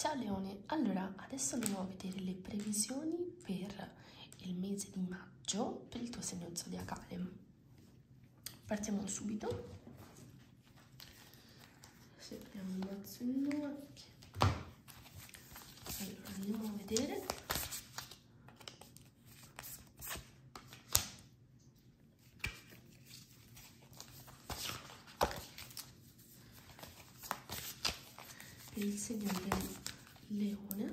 Ciao Leone, allora adesso andiamo a vedere le previsioni per il mese di maggio per il tuo segno zodiacale. Partiamo subito. Separiamo il mazzo in due. Allora andiamo a vedere. Per il segno del leone.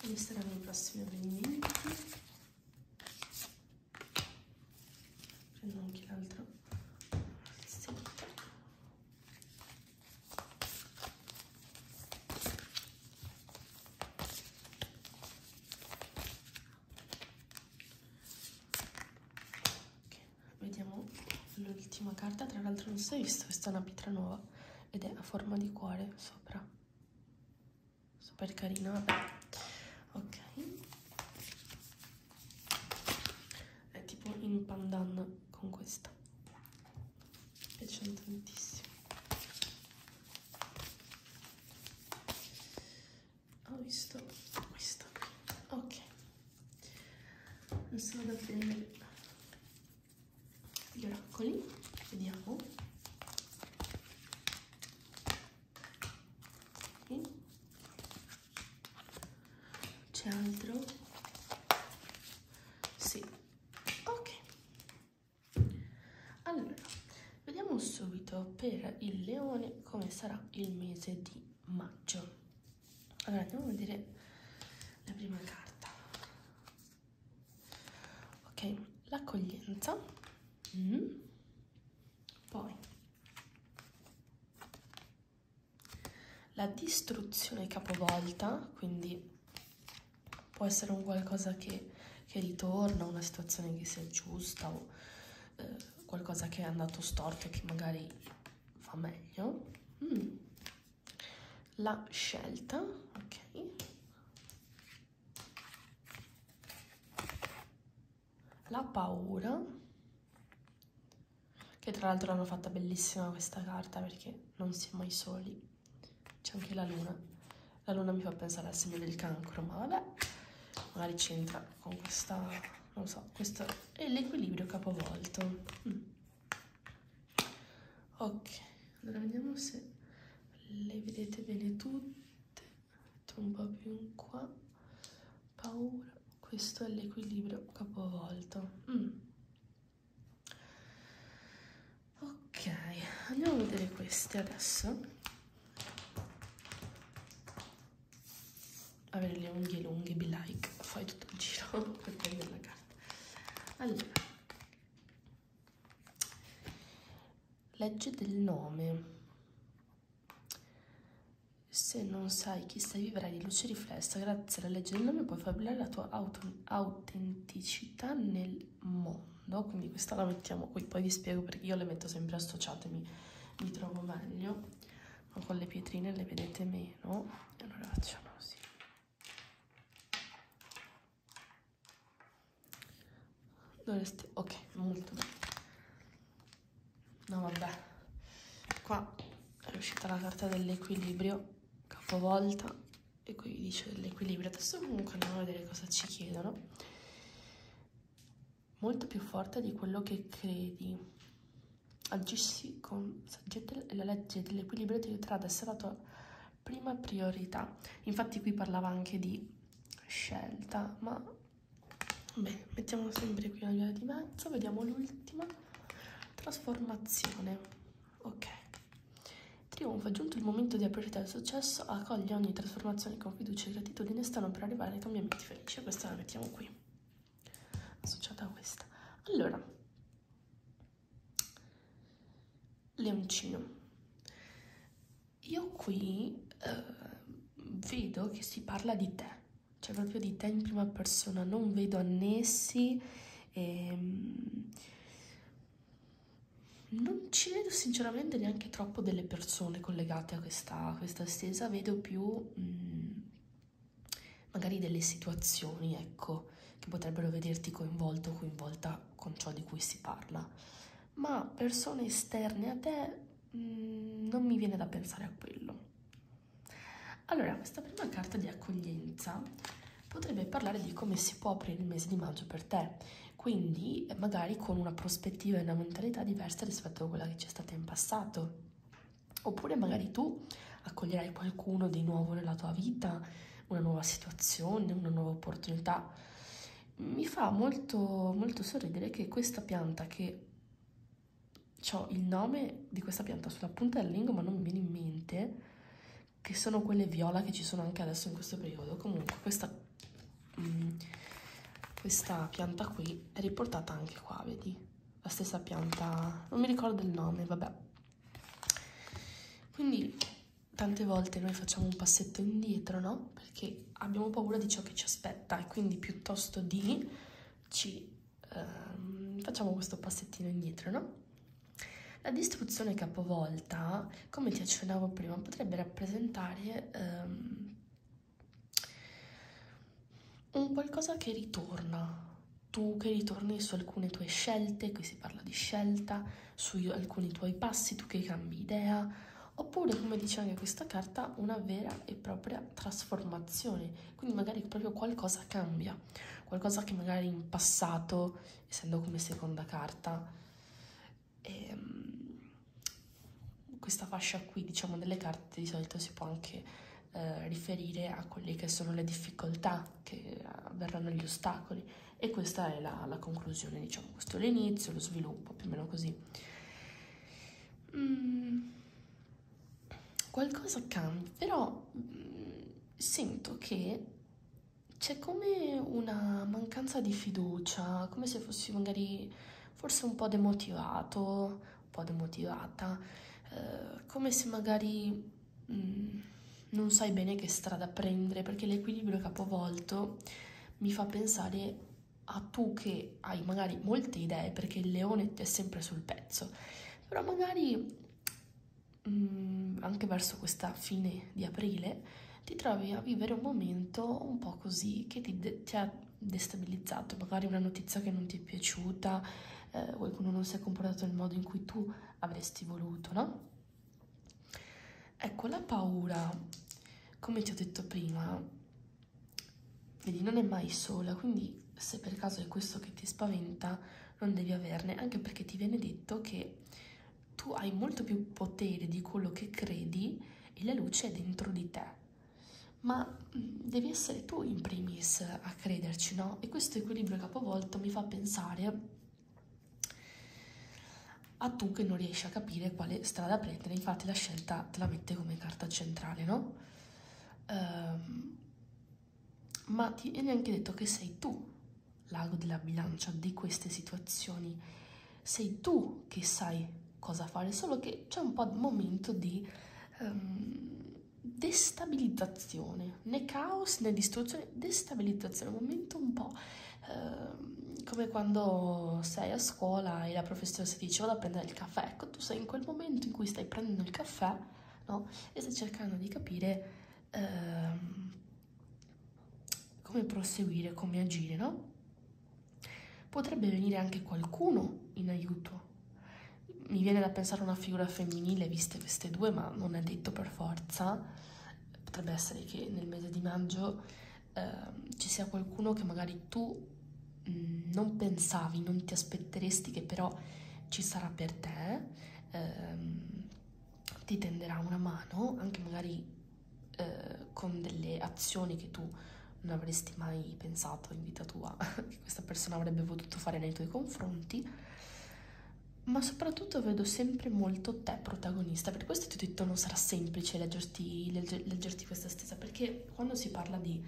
Quali saranno i prossimi avvenimenti. Prendo anche l'altro. Vediamo l'ultima carta. Tra l'altro non si è visto questa è una pietra nuova ed è a forma di cuore sopra. Super carina vabbè. Ok. È tipo in pandan con questa. Mi piacciono tantissimo. Ho visto questa qui. Ok. Adesso vado a prendere gli oracoli vediamo c'è altro? Sì. Ok. Allora vediamo subito per il leone come sarà il mese di maggio. Allora andiamo a vedere la prima carta. Ok l'accoglienza. Mm. poi la distruzione capovolta quindi può essere un qualcosa che, che ritorna una situazione che si aggiusta o eh, qualcosa che è andato storto e che magari fa meglio. Mm. la scelta ok. La paura che tra l'altro hanno fatta bellissima questa carta perché non si è mai soli. C'è anche la luna. La luna mi fa pensare al segno del cancro ma vabbè magari c'entra con questa non so questo è l'equilibrio capovolto. Mm. ok allora vediamo se le vedete bene tutte. Metto un po' più in qua. Paura questo è l'equilibrio capovolto. Mm. ok andiamo a vedere queste adesso. Avere le unghie lunghe be like fai tutto il giro per prendere la carta. Allora legge del nome. Se non sai chi sei vivrai di luce riflessa. Grazie alla legge del nome puoi fabbricare la tua autenticità nel mondo. Quindi questa la mettiamo qui. Poi vi spiego perché io le metto sempre associate mi, mi trovo meglio. Ma con le pietrine le vedete meno e allora facciamo dovreste ok molto bene. No vabbè. Qua è uscita la carta dell'equilibrio capovolta e qui dice dell'equilibrio. Adesso comunque andiamo a vedere cosa ci chiedono. Molto più forte di quello che credi. Agisci con saggezza e la legge dell'equilibrio ti aiuterà ad essere la tua prima priorità. Infatti qui parlava anche di scelta ma Beh, mettiamo sempre qui una via di mezzo, vediamo l'ultima. Trasformazione. Ok. Trionfo, è giunto il momento di aprirti al successo, accogli ogni trasformazione con fiducia e gratitudine stanno per arrivare ai cambiamenti felici. Questa la mettiamo qui, associata a questa. Allora, leoncino. Io qui eh, vedo che si parla di te cioè proprio di te in prima persona, non vedo annessi, ehm, non ci vedo sinceramente neanche troppo delle persone collegate a questa, a questa stesa, vedo più mh, mm, magari delle situazioni, ecco, che potrebbero vederti coinvolto o coinvolta con ciò di cui si parla, ma persone esterne a te mm, non mi viene da pensare a quello. Allora, questa prima carta di accoglienza potrebbe parlare di come si può aprire il mese di maggio per te, quindi magari con una prospettiva e una mentalità diversa rispetto a quella che c'è stata in passato. Oppure magari tu accoglierai qualcuno di nuovo nella tua vita, una nuova situazione, una nuova opportunità. Mi fa molto, molto sorridere che questa pianta che ho il nome di questa pianta sulla punta della lingua ma non mi viene in mente che sono quelle viola che ci sono anche adesso in questo periodo. Comunque questa, mm, questa pianta qui è riportata anche qua vedi? La stessa pianta non mi ricordo il nome vabbè. Quindi tante volte noi facciamo un passetto indietro no? Perché abbiamo paura di ciò che ci aspetta e quindi piuttosto di ci ehm, facciamo questo passettino indietro no la distruzione capovolta, come ti accennavo prima, potrebbe rappresentare um, un qualcosa che ritorna, tu che ritorni su alcune tue scelte, qui si parla di scelta, su alcuni tuoi passi, tu che cambi idea, oppure come dice anche questa carta, una vera e propria trasformazione, quindi magari proprio qualcosa cambia, qualcosa che magari in passato, essendo come seconda carta, ehm, questa fascia qui, diciamo, delle carte di solito si può anche eh, riferire a quelle che sono le difficoltà che avverranno gli ostacoli. E questa è la, la conclusione, diciamo, questo è l'inizio, lo sviluppo, più o meno così. Mm, qualcosa cambia, però mm, sento che c'è come una mancanza di fiducia, come se fossi magari forse un po' demotivato, un po' demotivata eh, come se magari mh, mm, non sai bene che strada prendere, perché l'equilibrio capovolto mi fa pensare a tu che hai magari molte idee, perché il leone è sempre sul pezzo, però magari mh, mm, anche verso questa fine di aprile ti trovi a vivere un momento un po' così che ti, de- ti ha destabilizzato, magari una notizia che non ti è piaciuta, eh, qualcuno non si è comportato nel modo in cui tu avresti voluto, no? Ecco, la paura, come ti ho detto prima, vedi, non è mai sola, quindi se per caso è questo che ti spaventa, non devi averne, anche perché ti viene detto che tu hai molto più potere di quello che credi e la luce è dentro di te. Ma mm, devi essere tu in primis a crederci, no? E questo equilibrio capovolto mi fa pensare a tu che non riesci a capire quale strada prendere, infatti la scelta te la mette come carta centrale, no? Um, ma ti viene anche detto che sei tu l'ago della bilancia di queste situazioni, sei tu che sai cosa fare, solo che c'è un po' di momento di um, destabilizzazione, né caos né distruzione, destabilizzazione, un momento un po' uh, come quando sei a scuola e la professoressa dice vado a prendere il caffè, ecco tu sei in quel momento in cui stai prendendo il caffè no? e stai cercando di capire ehm, come proseguire, come agire, no? Potrebbe venire anche qualcuno in aiuto. Mi viene da pensare una figura femminile, viste queste due, ma non è detto per forza. Potrebbe essere che nel mese di maggio eh, ci sia qualcuno che magari tu Mm, non pensavi, non ti aspetteresti che però ci sarà per te, ehm, ti tenderà una mano, anche magari eh, con delle azioni che tu non avresti mai pensato in vita tua che questa persona avrebbe potuto fare nei tuoi confronti, ma soprattutto vedo sempre molto te protagonista, per questo ti ho detto non sarà semplice leggerti, legger, leggerti questa stessa, perché quando si parla di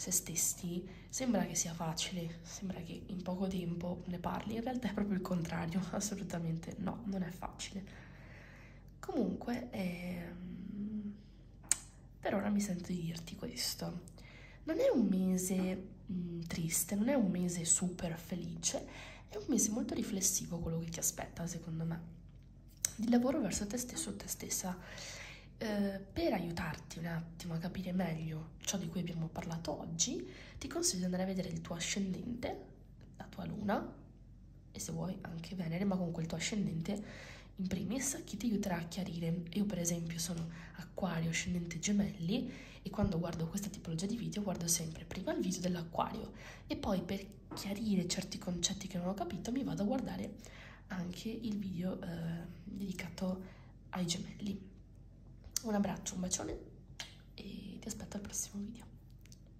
se stessi, sembra che sia facile, sembra che in poco tempo ne parli, in realtà è proprio il contrario, assolutamente no, non è facile. Comunque, ehm, per ora mi sento di dirti questo. Non è un mese mh, mm, triste, non è un mese super felice, è un mese molto riflessivo quello che ti aspetta, secondo me. Di lavoro verso te stesso o te stessa eh, per aiutarti un attimo a capire meglio ciò di cui abbiamo parlato oggi, ti consiglio di andare a vedere il tuo ascendente, la tua luna, e se vuoi anche Venere, ma comunque il tuo ascendente in primis chi ti aiuterà a chiarire. Io per esempio sono acquario ascendente gemelli e quando guardo questa tipologia di video guardo sempre prima il video dell'acquario e poi per chiarire certi concetti che non ho capito mi vado a guardare anche il video eh, dedicato ai gemelli. Un abbraccio, un bacione e ti aspetto al prossimo video.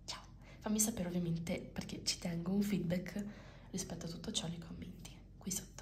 Ciao! Fammi sapere ovviamente perché ci tengo un feedback rispetto a tutto ciò nei commenti qui sotto.